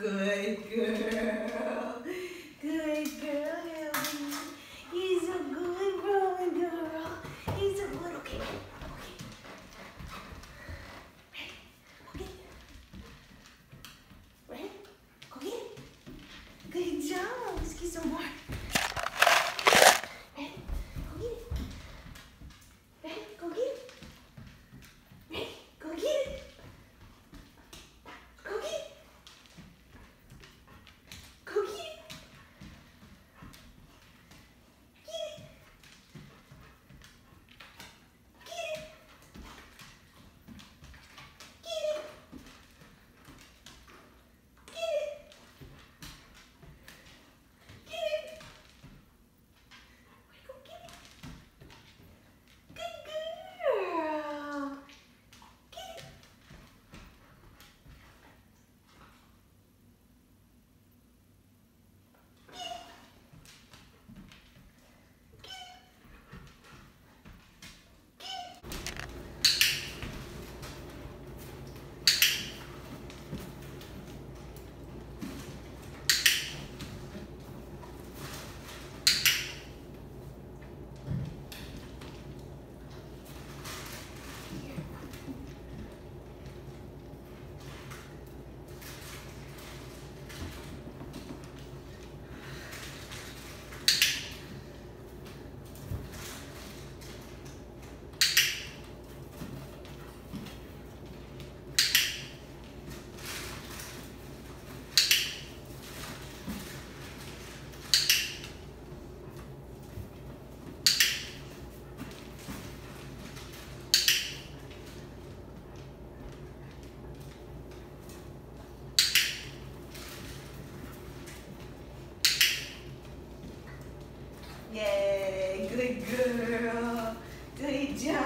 Good girl. Good girl, Elby. He's a good boy, girl. He's a good, okay. Okay. Ready? Okay. Ready? It. Good job. Let's get some more. Good girl. Good job.